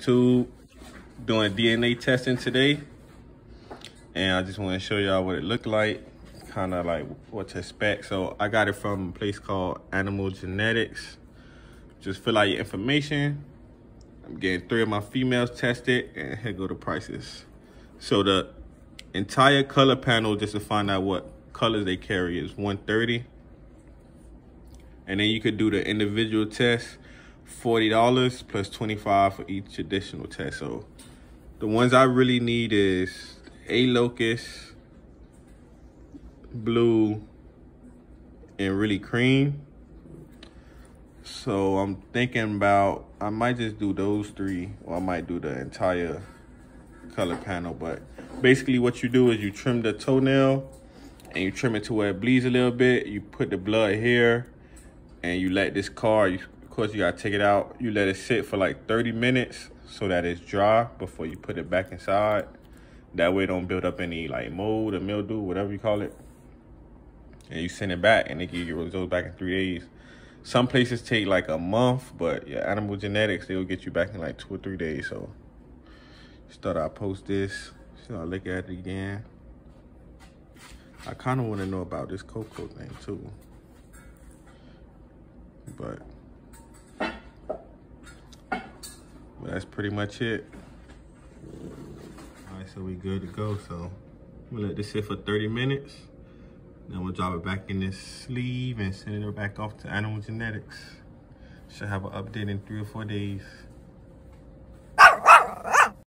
YouTube doing DNA testing today. And I just want to show y'all what it looked like, kind of like what to expect. So I got it from a place called Animal Genetics. Just fill out your information. I'm getting three of my females tested and here go the prices. So the entire color panel, just to find out what colors they carry is 130 and then you could do the individual test $40 plus 25 for each additional test. So the ones I really need is A locus, blue, and really cream. So I'm thinking about, I might just do those three, or I might do the entire color panel. But basically what you do is you trim the toenail and you trim it to where it bleeds a little bit. You put the blood here and you let this car, you, of course you gotta take it out. You let it sit for like 30 minutes so that it's dry before you put it back inside. That way don't build up any like mold or mildew, whatever you call it. And you send it back and they give you results back in three days. Some places take like a month, but yeah, animal genetics, they'll get you back in like two or three days. So just thought I'd post this. So I'll look at it again. I kind of want to know about this cocoa thing too. But that's pretty much it. All right, so we good to go. So we'll let this sit for 30 minutes. Then we'll drop it back in this sleeve and send it back off to Animal Genetics. Should have an update in three or four days.